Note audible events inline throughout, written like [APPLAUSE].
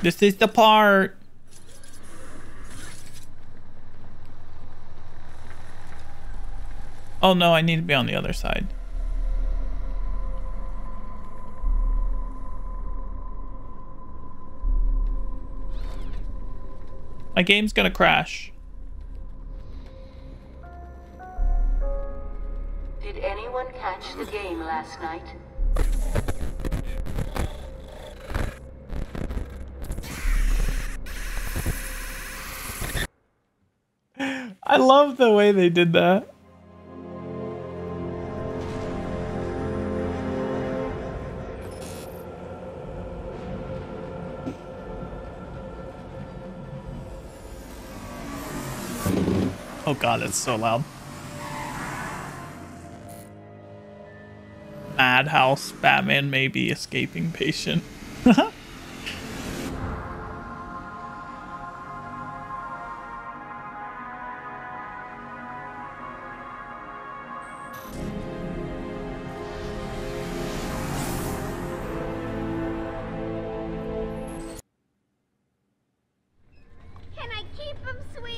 This is the part. Oh no, I need to be on the other side. My game's gonna crash. Did anyone catch the game last night? I love the way they did that. Oh god, it's so loud. Madhouse, Batman may be escaping patient. [LAUGHS]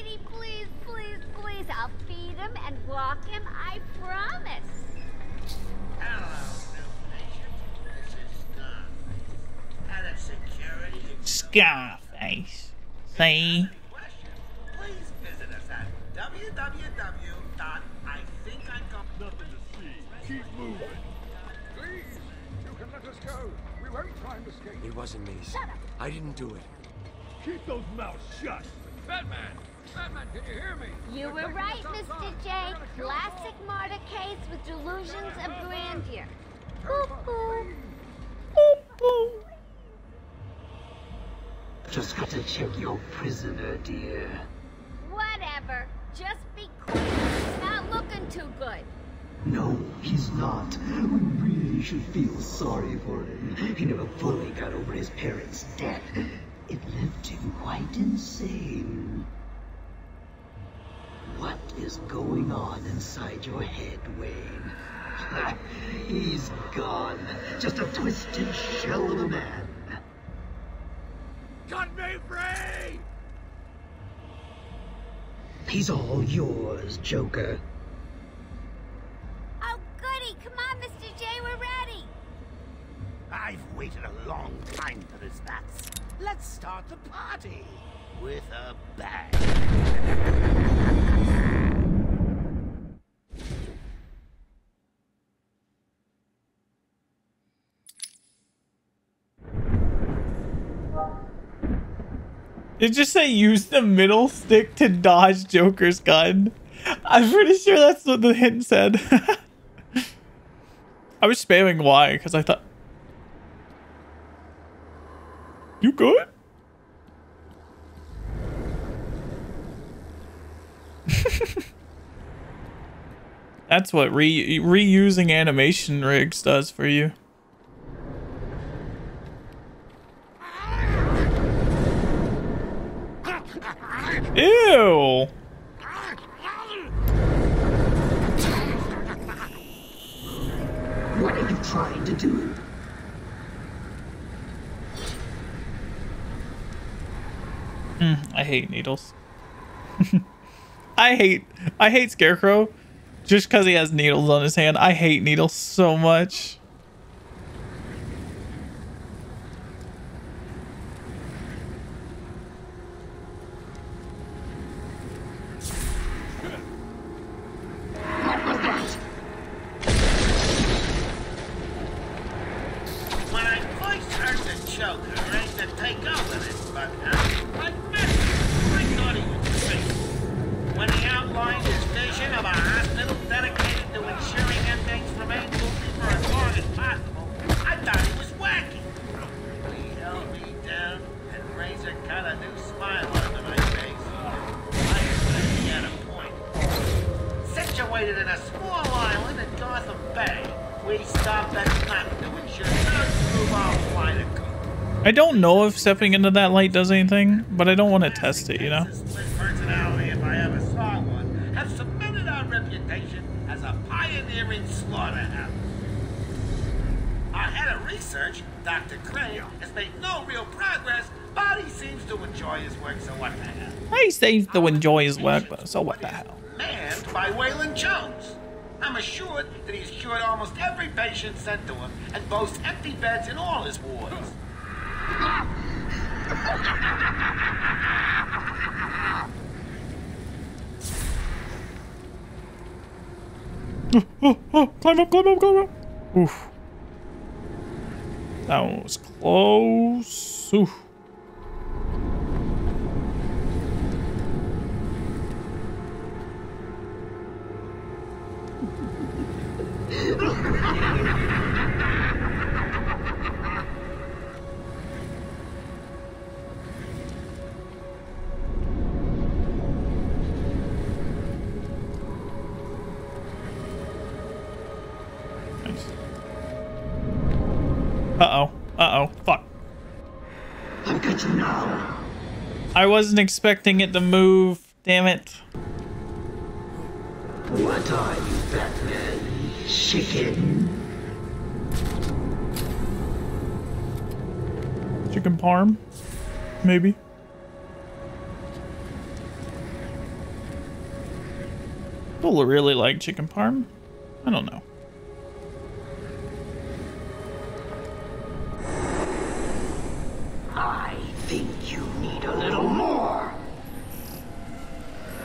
sweetie? Please, please, please. I'll feed him and walk him. I promise. Hello, new. This is Scarface. At security Scarface. See? question, please visit us at www.ithinkicom. Nothing to see. Keep moving. Please, you can let us go. We won't try and escape. It wasn't me. Shut up. I didn't do it. Keep those mouths shut. Batman! Batman, can you hear me? You were right, Mr. J. Classic martyr case with delusions of grandeur. Boop, boop. Just got to check your prisoner, dear. Whatever. Just be quick. He's not looking too good. No, he's not. We really should feel sorry for him. He never fully got over his parents' death. It left him quite insane. What is going on inside your head, Wayne? [LAUGHS] He's gone. Just a twisted shell of a man. Cut me free! He's all yours, Joker. Oh, goody. Come on, Mr. J. We're ready. I've waited a long time for this, Bats. Let's start the party with a bang. Did you say use the middle stick to dodge Joker's gun? I'm pretty sure that's what the hint said. [LAUGHS] I was spamming Y because I thought. You good? [LAUGHS] That's what re reusing animation rigs does for you. Ew. What are you trying to do? Mm, I hate needles. [LAUGHS] I hate I hate Scarecrow just because he has needles on his hand. I hate needles so much. When I first heard the Joker ready to take over this funhouse, uh, I missed him. Oh, I thought he was crazy. When he outlined his vision of a hospital dedicated to ensuring inmates remain healthy for as long as possible, I thought he was wacky. He held me down, and Razor cut a new smile onto my face. I knew he had a point. Situated in a small island in Gotham Bay, we stopped at nothing to ensure no screwball flight occurred. I don't know if stepping into that light does anything, but I don't want to test it, you know? Split personality if I ever saw one, have cemented our reputation as a pioneering slaughterhouse. Our head of research, Dr. Crane, has made no real progress but he seems to enjoy his work, so what the hell? He seems to enjoy his work, but so what the hell? Manned by Waylon Jones. I'm assured that he's cured almost every patient sent to him and boasts empty beds in all his wards. Oh, oh, climb up, climb up, climb up. Oof. That one was close. Oof. I got you now. I wasn't expecting it to move. Damn it. What are? Chicken? Chicken parm? Maybe. People really like chicken parm? I don't know. I think you need a little more.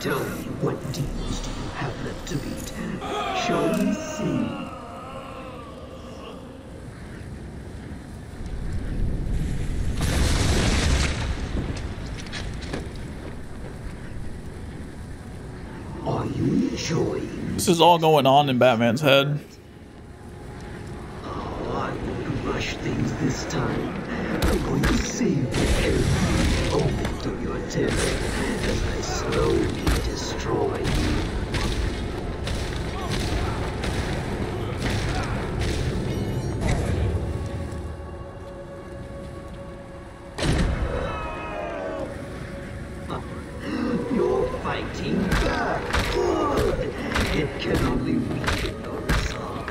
Tell me what deals do you have left to beat? Shall we see? Are you enjoying? This is all going on in Batman's head. Can only weaken your resolve.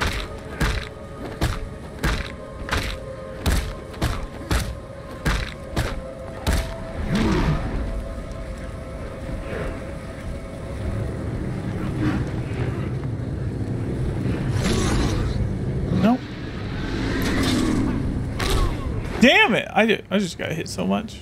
Nope. Damn it! I, I just got hit so much.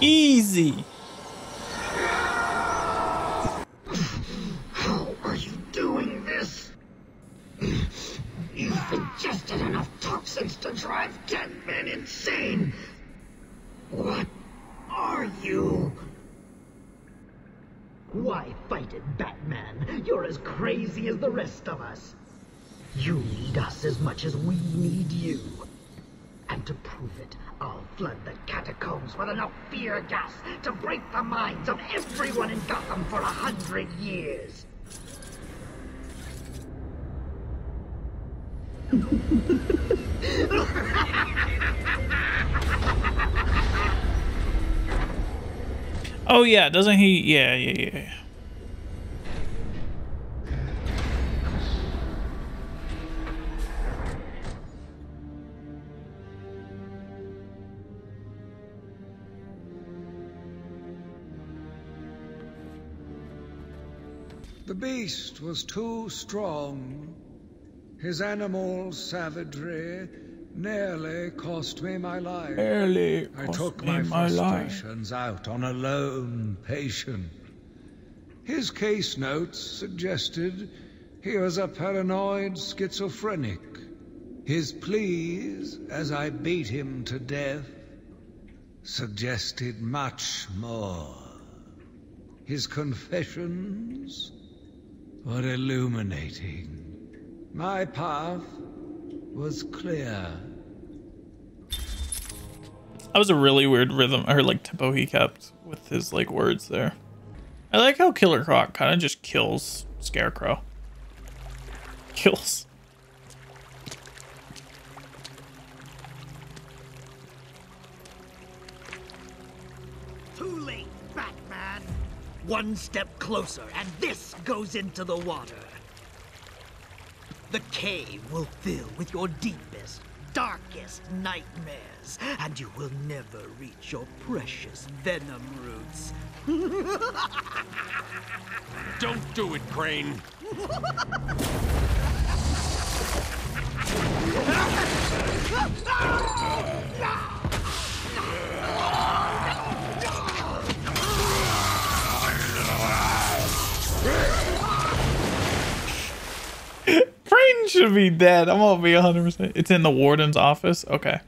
Easy. How are you doing this? You've ingested enough toxins to drive dead men insane. What are you? Why fight it, Batman? You're as crazy as the rest of us. You need us as much as we need you. And to prove it, I'll flood the catacombs with enough fear gas to break the minds of everyone in Gotham for a hundred years. Oh yeah, doesn't he? Yeah, yeah, yeah. The beast was too strong. His animal savagery nearly cost me my life. Barely. I took my my life. frustrations out on a lone patient. His case notes suggested he was a paranoid schizophrenic. His pleas, as I beat him to death, suggested much more. His confessions were illuminating. My path was clear. That was a really weird rhythm or like tempo he kept with his like words there. I like how Killer Croc kind of just kills Scarecrow. Kills. One step closer, and this goes into the water. The cave will fill with your deepest, darkest nightmares, and you will never reach your precious venom roots. [LAUGHS] Don't do it, Crane. [LAUGHS] should be dead. I'm gonna be 100%. It's in the warden's office. Okay.